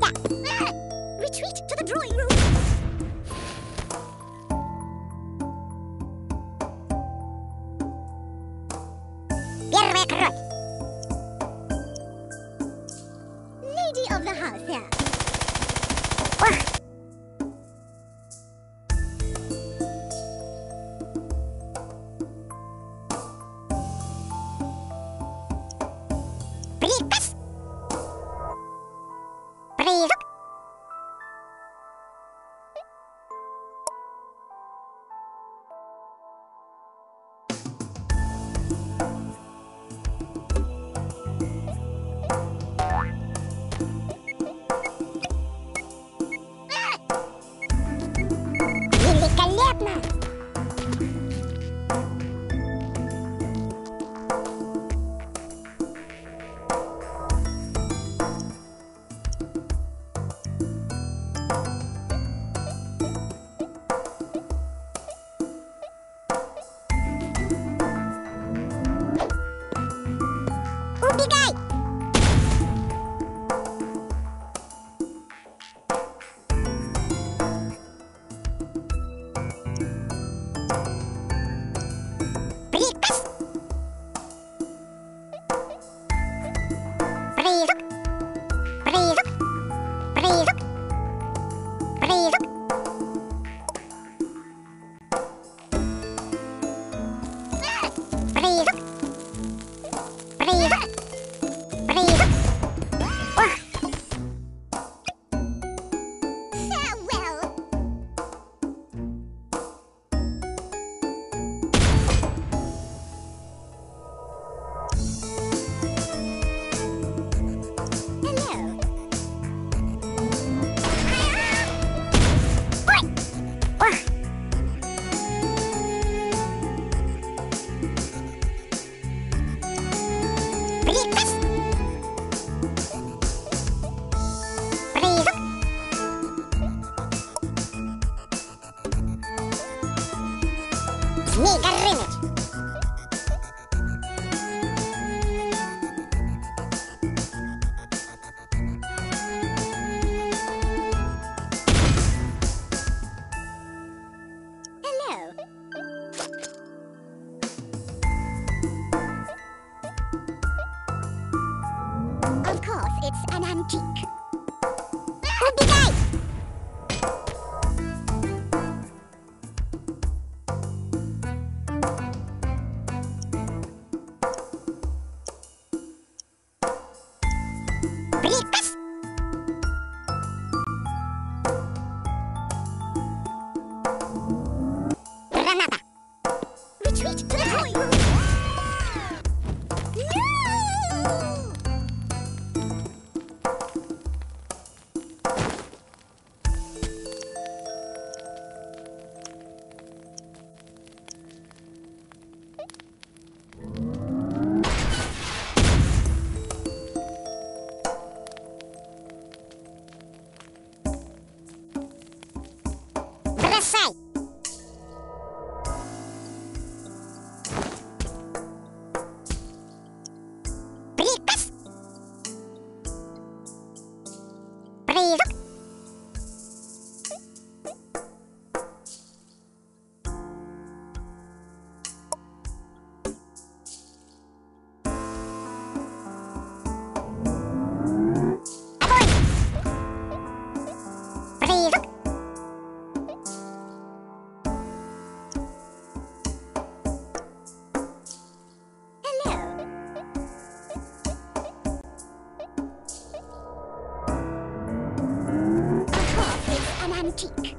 呀啊 antique.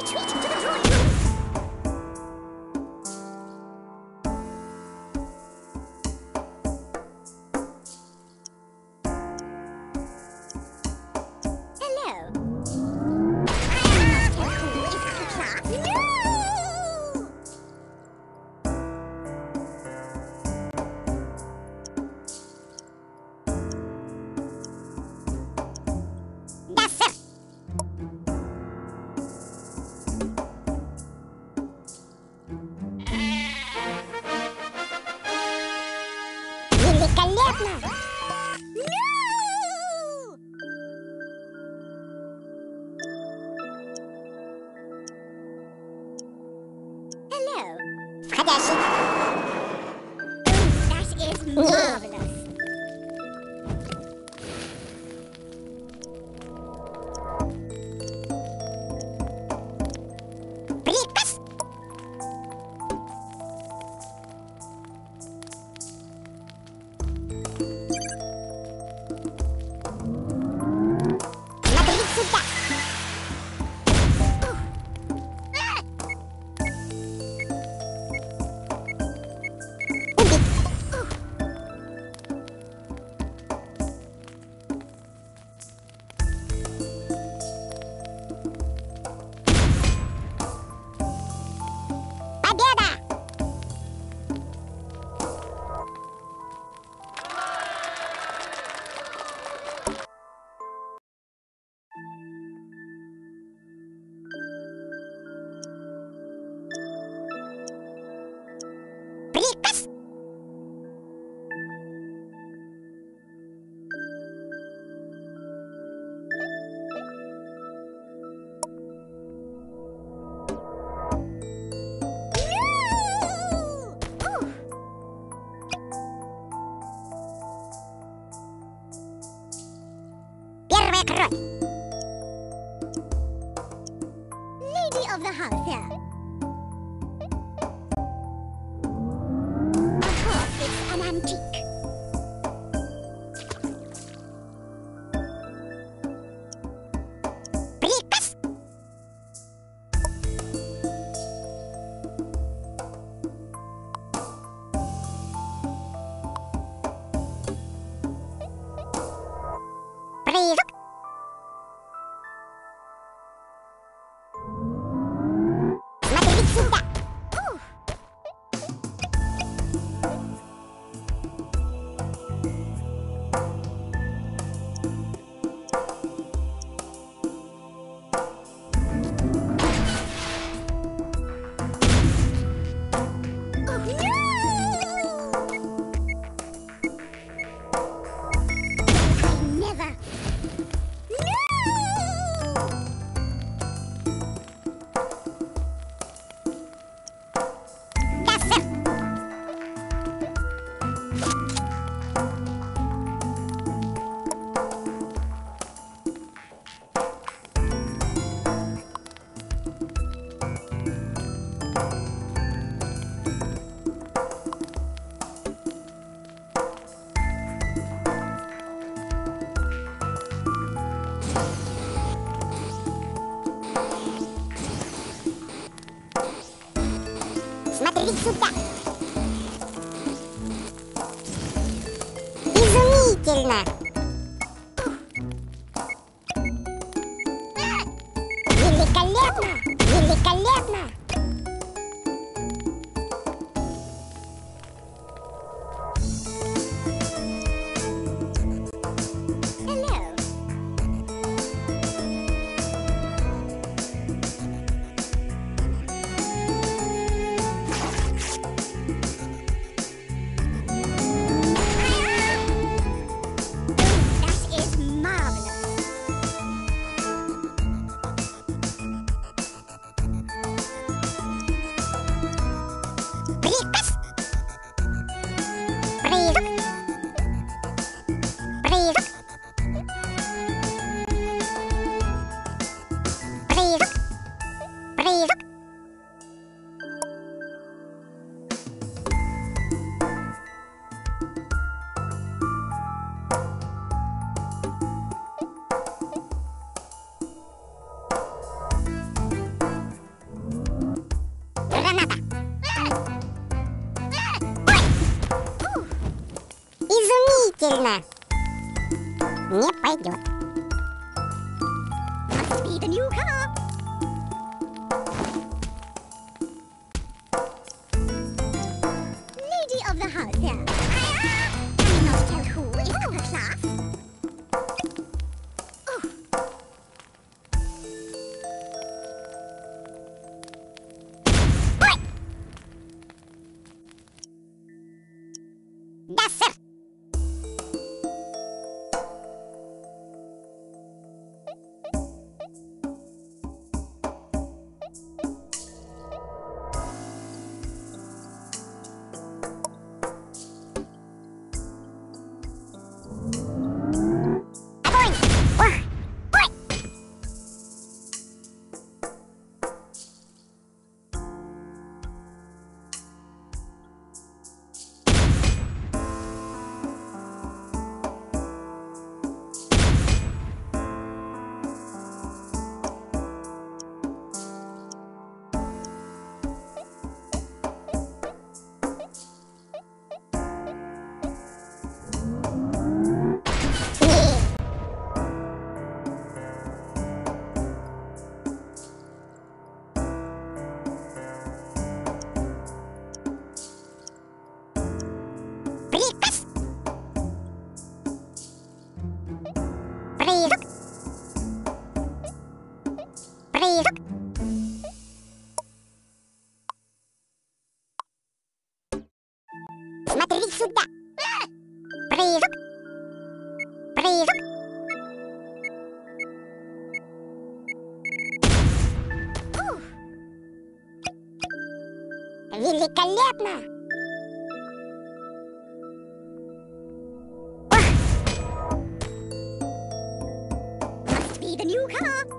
To the antique. Великолепно! must be the new car.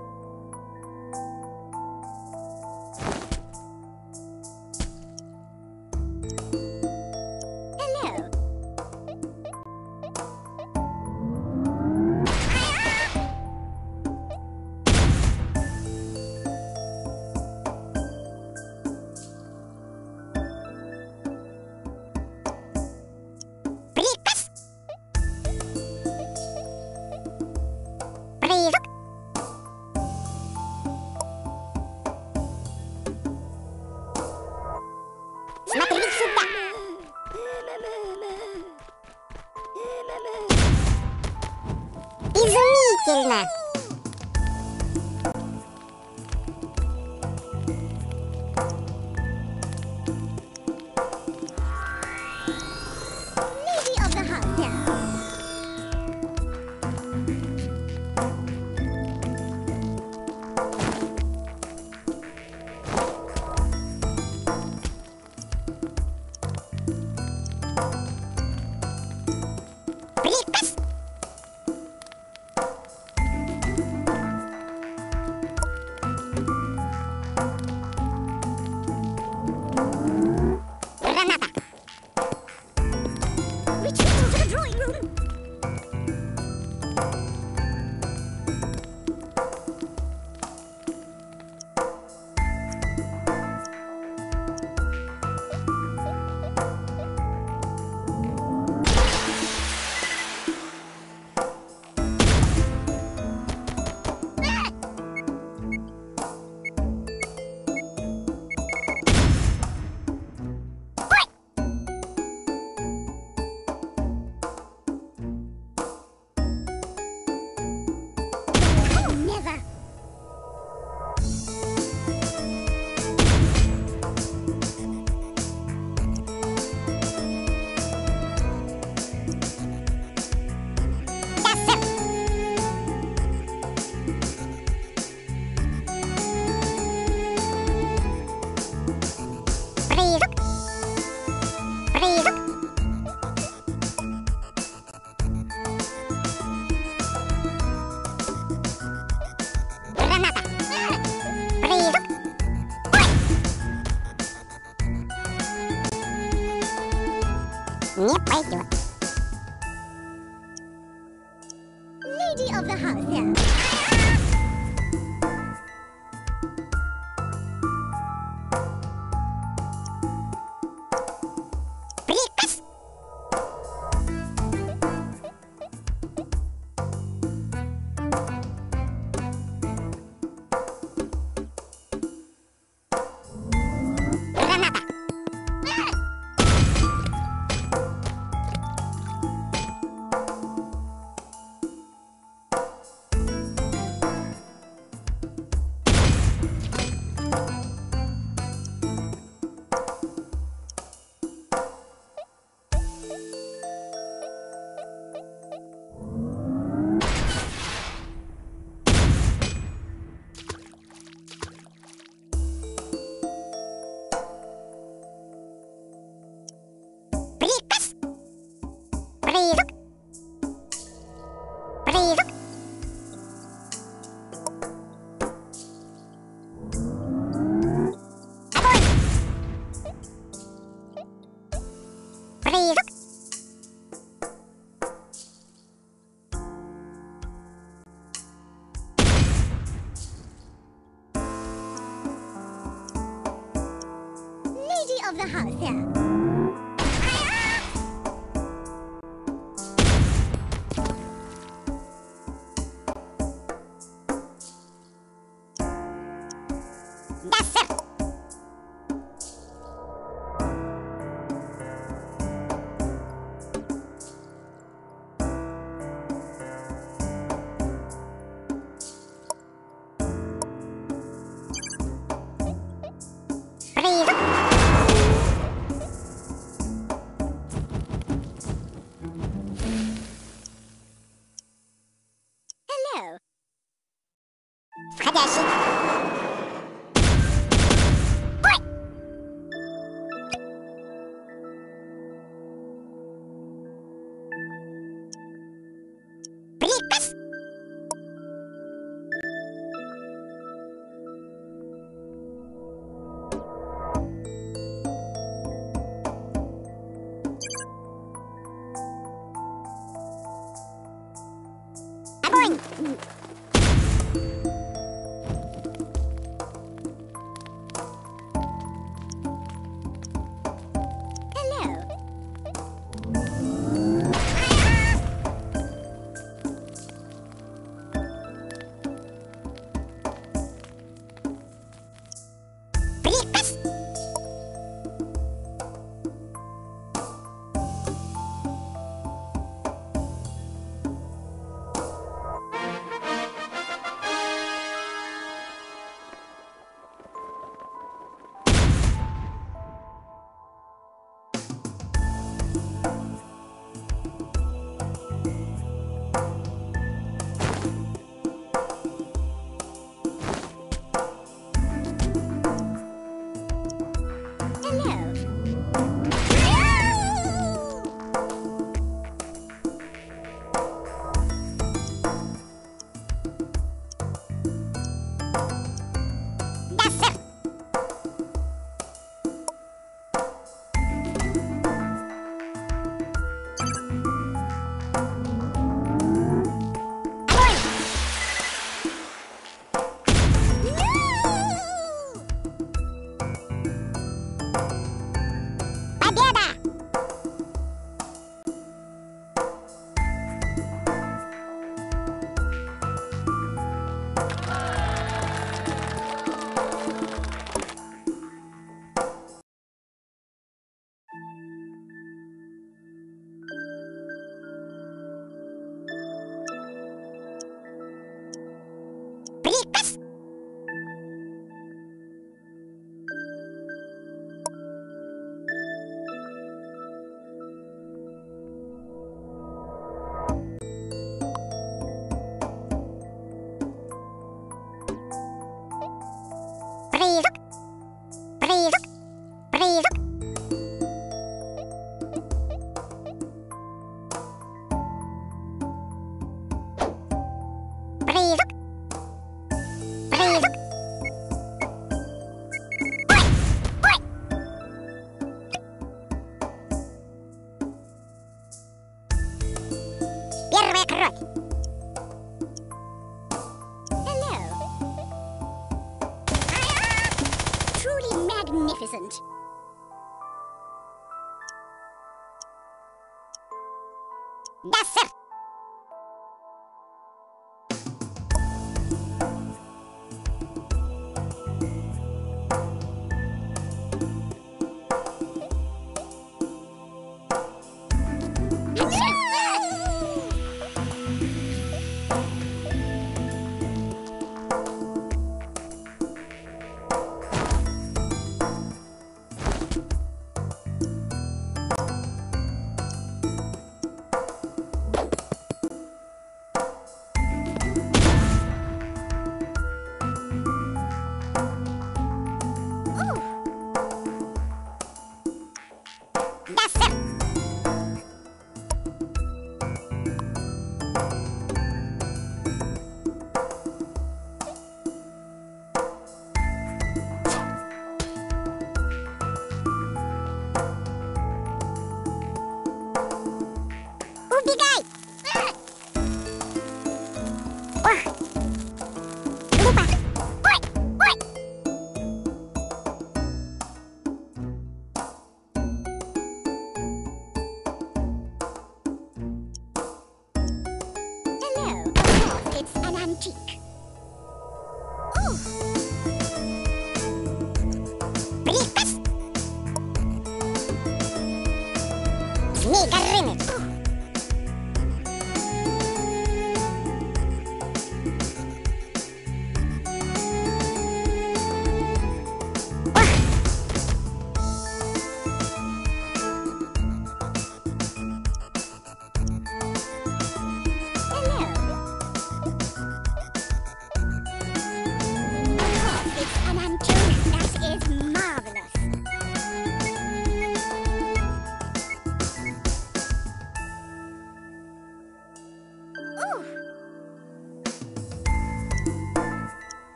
Cả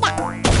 Bye.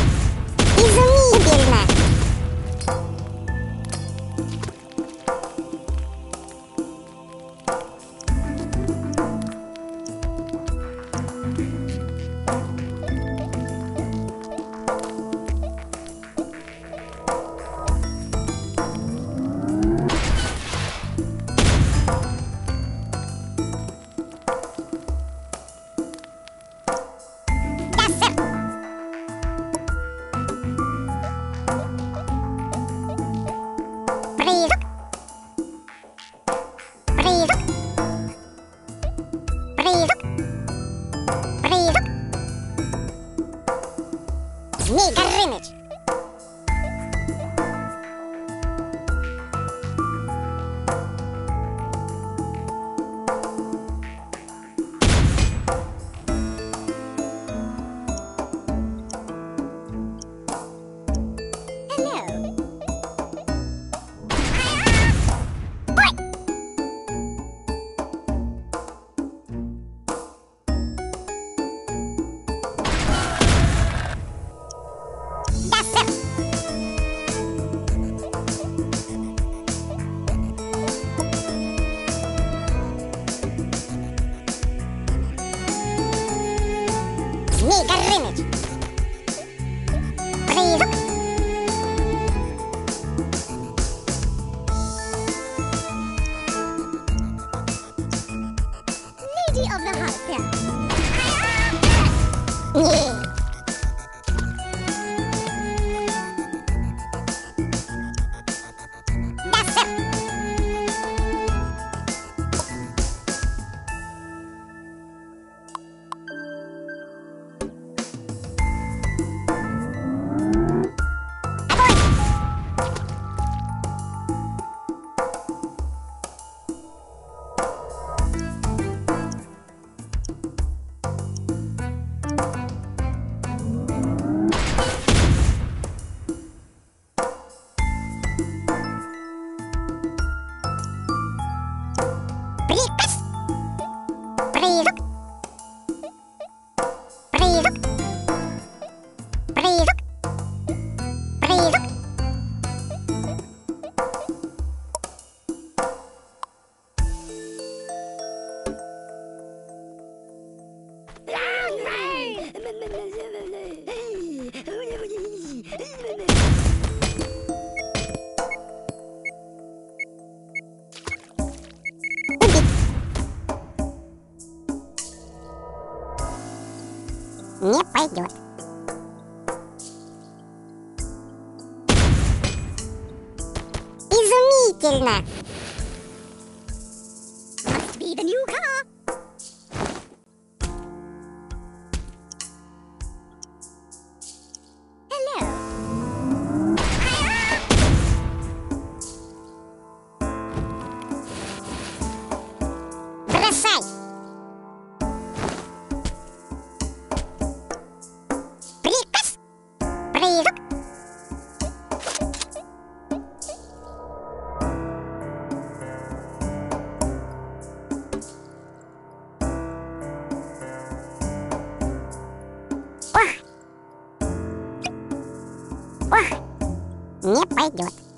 对。